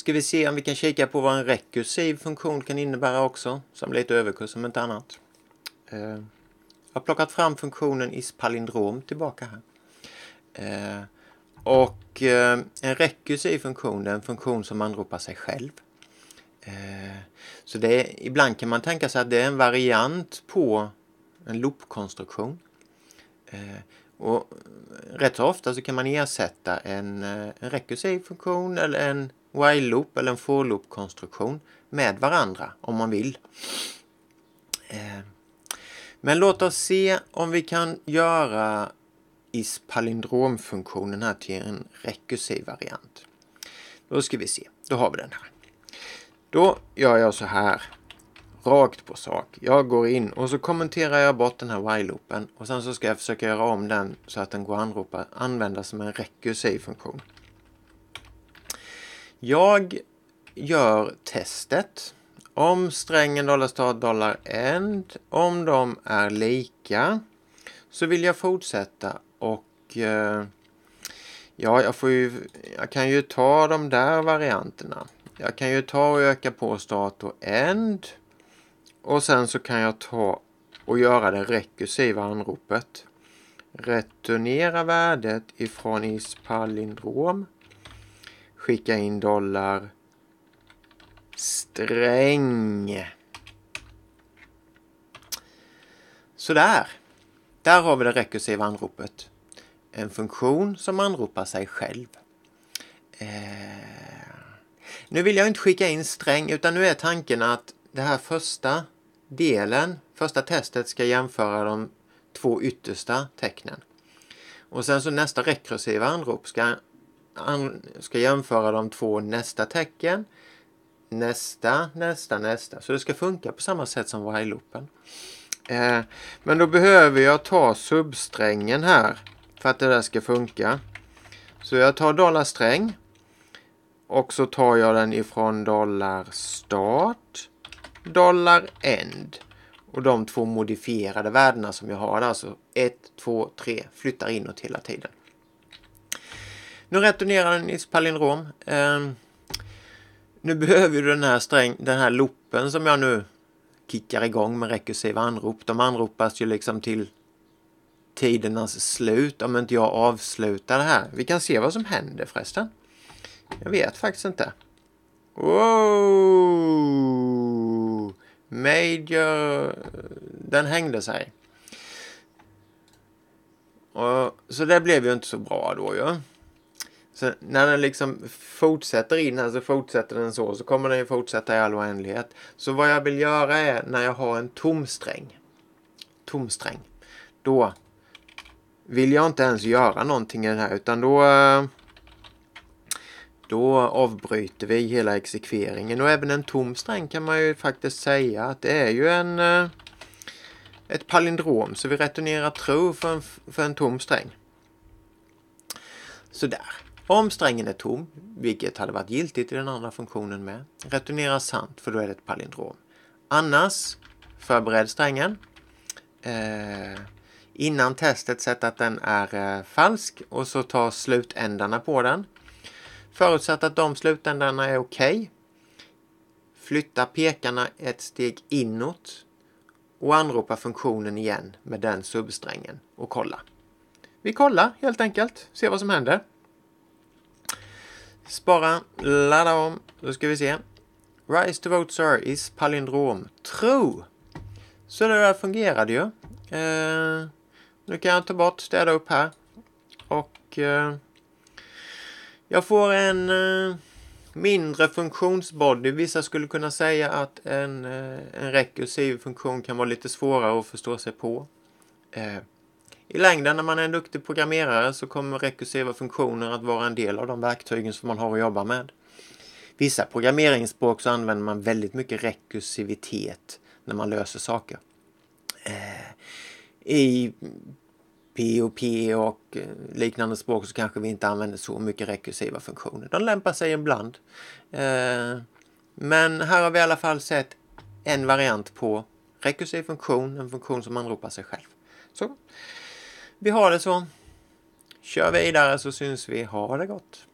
Ska vi se om vi kan kika på vad en rekursiv funktion kan innebära också, som lite överkurs om inte annat. Eh, jag har plockat fram funktionen ispalindrom tillbaka här. Eh, och eh, en rekursiv funktion är en funktion som anropar sig själv. Så det är, ibland kan man tänka sig att det är en variant på en loopkonstruktion. Och rätt så ofta så kan man ersätta en, en rekursiv funktion eller en while-loop eller en for-loop-konstruktion med varandra om man vill. Eh, men låt oss se om vi kan göra is-palindromfunktionen här till en rekursiv variant. Då ska vi se, då har vi den här. Då gör jag så här, rakt på sak. Jag går in och så kommenterar jag bort den här while-loopen och sen så ska jag försöka göra om den så att den går att använda som en rekursiv funktion. Jag gör testet om strängen dollarstad dollar end, om de är lika så vill jag fortsätta och eh, ja, jag får ju, jag kan ju ta de där varianterna. Jag kan ju ta och öka på start och end och sen så kan jag ta och göra det rekursiva anropet. Returnera värdet ifrån ispalindrom. Skicka in dollar Sträng. Sådär. Där har vi det rekursiva anropet. En funktion som anropar sig själv. Eh. Nu vill jag inte skicka in sträng utan nu är tanken att det här första delen, första testet ska jämföra de två yttersta tecknen. Och sen så nästa rekursiva anrop ska, an, ska jämföra de två nästa tecken nästa, nästa, nästa. Så det ska funka på samma sätt som while-loopen. Eh, men då behöver jag ta substrängen här för att det där ska funka. Så jag tar dollarsträng och så tar jag den ifrån dollar start, dollar end. Och de två modifierade värdena som jag har, alltså 1, 2, 3, flyttar inåt hela tiden. Nu returnerar den i palindrom. Eh, nu behöver du den här, sträng, den här loopen som jag nu kickar igång med rekursiva anrop. De anropas ju liksom till tidernas slut om inte jag avslutar det här. Vi kan se vad som händer förresten. Jag vet faktiskt inte. Wow! Major... Den hängde sig. Och, så det blev ju inte så bra då ju. Så när den liksom fortsätter in här så fortsätter den så. Så kommer den ju fortsätta i all oändlighet. Så vad jag vill göra är när jag har en tom sträng. Tom sträng. Då vill jag inte ens göra någonting i den här utan då eh, då avbryter vi hela exekveringen och även en tom sträng kan man ju faktiskt säga att det är ju en eh, ett palindrom så vi returnerar true för en, för en tom sträng. Sådär. Om strängen är tom, vilket hade varit giltigt i den andra funktionen med, returnera sant för då är det ett palindrom. Annars, förbered strängen. Eh, innan testet sätt att den är eh, falsk och så ta slutändarna på den. Förutsatt att de slutändarna är okej. Okay. Flytta pekarna ett steg inåt och anropa funktionen igen med den substrängen och kolla. Vi kollar helt enkelt, ser vad som händer. Spara, ladda om. Då ska vi se. Rise to vote sir is palindrom. True. Så det där fungerade ju. Eh, nu kan jag ta bort, städa upp här. Och eh, jag får en eh, mindre funktionsbody. Vissa skulle kunna säga att en, eh, en rekursiv funktion kan vara lite svårare att förstå sig på. Eh, i längden när man är en duktig programmerare så kommer rekursiva funktioner att vara en del av de verktygen som man har att jobba med. Vissa programmeringsspråk så använder man väldigt mycket rekursivitet när man löser saker. Eh, I POP och eh, liknande språk så kanske vi inte använder så mycket rekursiva funktioner. De lämpar sig ibland. Eh, men här har vi i alla fall sett en variant på rekursiv funktion, en funktion som anropar sig själv. Så vi har det så. Kör vidare så syns vi. Ha det gott!